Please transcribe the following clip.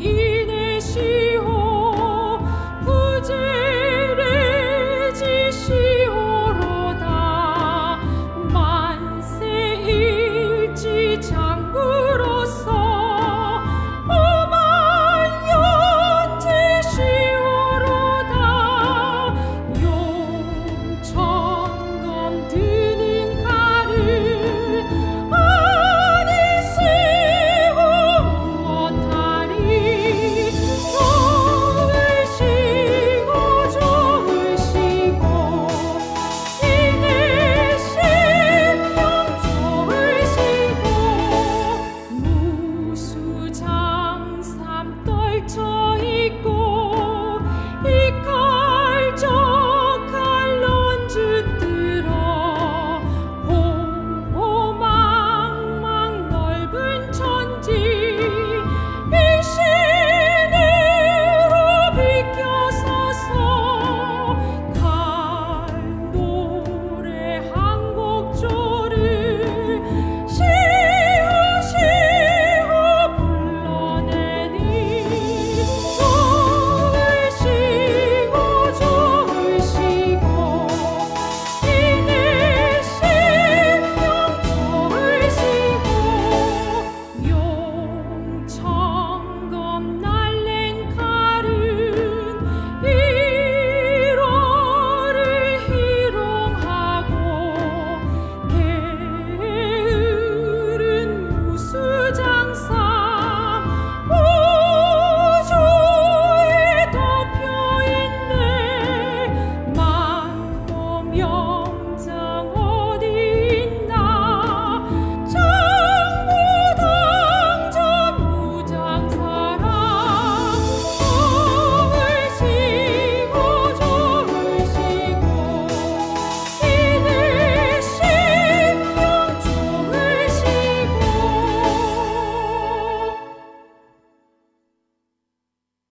you.